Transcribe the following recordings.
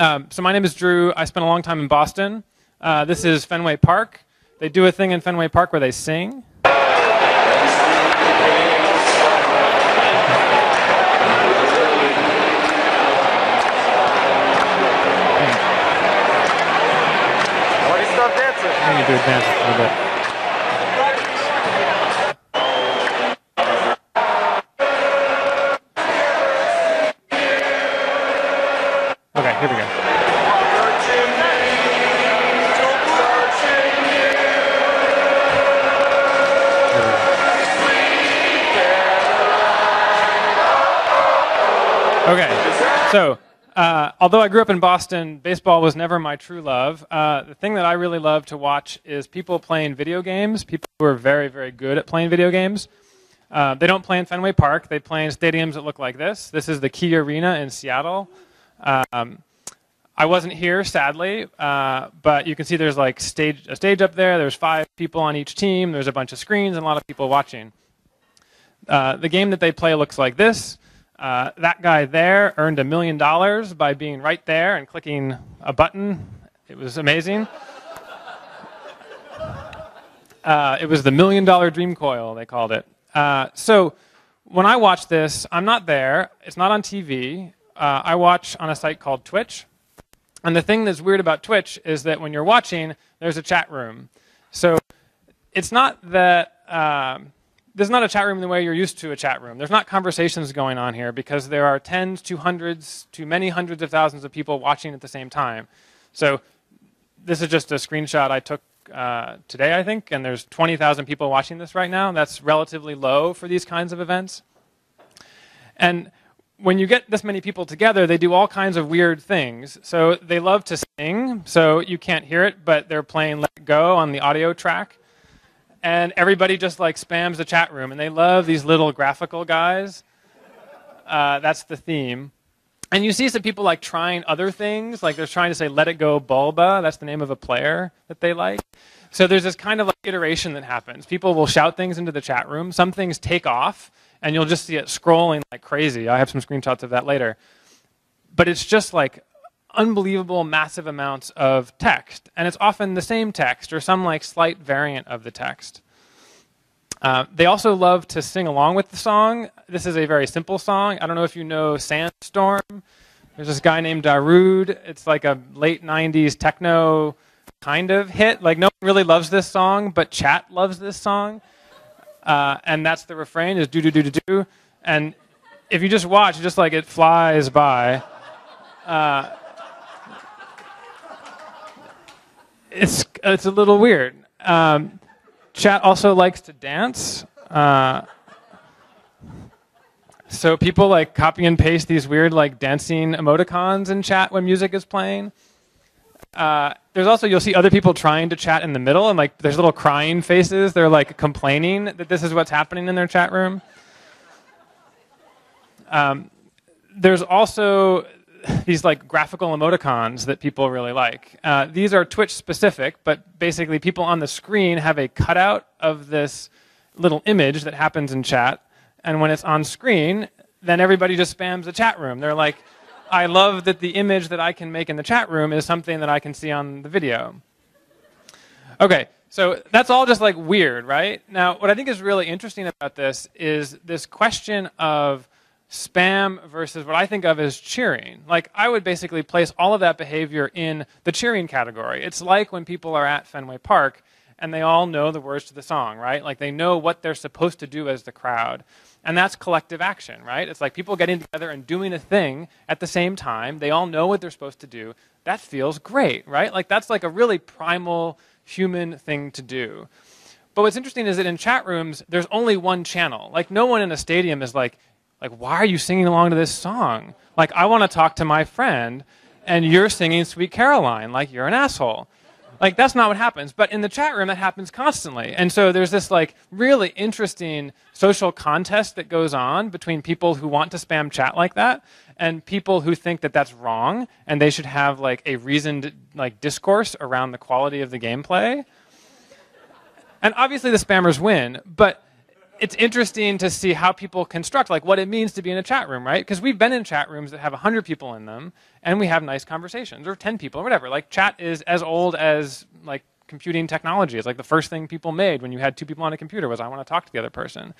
Um, so my name is Drew. I spent a long time in Boston. Uh, this is Fenway Park. They do a thing in Fenway Park where they sing. Already start dancing. I need to advance a little bit. Okay, so uh, although I grew up in Boston, baseball was never my true love. Uh, the thing that I really love to watch is people playing video games, people who are very, very good at playing video games. Uh, they don't play in Fenway Park, they play in stadiums that look like this. This is the Key Arena in Seattle. Um, I wasn't here, sadly, uh, but you can see there's like stage, a stage up there. There's five people on each team. There's a bunch of screens and a lot of people watching. Uh, the game that they play looks like this. Uh, that guy there earned a million dollars by being right there and clicking a button. It was amazing. Uh, it was the million dollar dream coil, they called it. Uh, so when I watch this, I'm not there. It's not on TV. Uh, I watch on a site called Twitch. And the thing that's weird about Twitch is that when you're watching, there's a chat room. So it's not that um, there's not a chat room in the way you're used to a chat room. There's not conversations going on here because there are tens to hundreds to many hundreds of thousands of people watching at the same time. So this is just a screenshot I took uh, today, I think, and there's 20,000 people watching this right now. That's relatively low for these kinds of events. And when you get this many people together, they do all kinds of weird things. So they love to sing, so you can't hear it, but they're playing Let Go on the audio track. And everybody just like spams the chat room, and they love these little graphical guys. Uh, that's the theme. And you see some people like trying other things, like they're trying to say "Let It Go, Bulba." That's the name of a player that they like. So there's this kind of like iteration that happens. People will shout things into the chat room. Some things take off, and you'll just see it scrolling like crazy. I have some screenshots of that later. But it's just like unbelievable, massive amounts of text, and it's often the same text or some like slight variant of the text. Uh, they also love to sing along with the song. This is a very simple song. I don't know if you know Sandstorm. There's this guy named Darude. It's like a late 90s techno kind of hit. Like, no one really loves this song, but chat loves this song. Uh, and that's the refrain is do do do do do. And if you just watch, just like it flies by. Uh, it's it's a little weird. Um, chat also likes to dance. Uh, so people like copy and paste these weird like dancing emoticons in chat when music is playing. Uh, there's also you'll see other people trying to chat in the middle and like there's little crying faces. They're like complaining that this is what's happening in their chat room. Um, there's also these like graphical emoticons that people really like. Uh, these are Twitch specific, but basically people on the screen have a cutout of this little image that happens in chat, and when it's on screen, then everybody just spams the chat room. They're like, I love that the image that I can make in the chat room is something that I can see on the video. Okay, so that's all just like weird, right? Now, what I think is really interesting about this is this question of spam versus what I think of as cheering. Like, I would basically place all of that behavior in the cheering category. It's like when people are at Fenway Park and they all know the words to the song, right? Like, they know what they're supposed to do as the crowd. And that's collective action, right? It's like people getting together and doing a thing at the same time. They all know what they're supposed to do. That feels great, right? Like, that's like a really primal human thing to do. But what's interesting is that in chat rooms, there's only one channel. Like, no one in a stadium is like, like, why are you singing along to this song? Like, I want to talk to my friend, and you're singing Sweet Caroline. Like, you're an asshole. Like, that's not what happens. But in the chat room, that happens constantly. And so there's this, like, really interesting social contest that goes on between people who want to spam chat like that and people who think that that's wrong and they should have, like, a reasoned, like, discourse around the quality of the gameplay. And obviously the spammers win, but it's interesting to see how people construct like what it means to be in a chat room, right? Because we've been in chat rooms that have 100 people in them and we have nice conversations or 10 people or whatever. Like chat is as old as like computing technology. It's like the first thing people made when you had two people on a computer was I want to talk to the other person.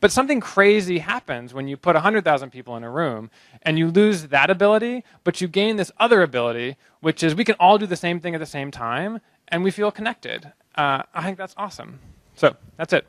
But something crazy happens when you put 100,000 people in a room and you lose that ability, but you gain this other ability, which is we can all do the same thing at the same time and we feel connected. Uh, I think that's awesome. So that's it.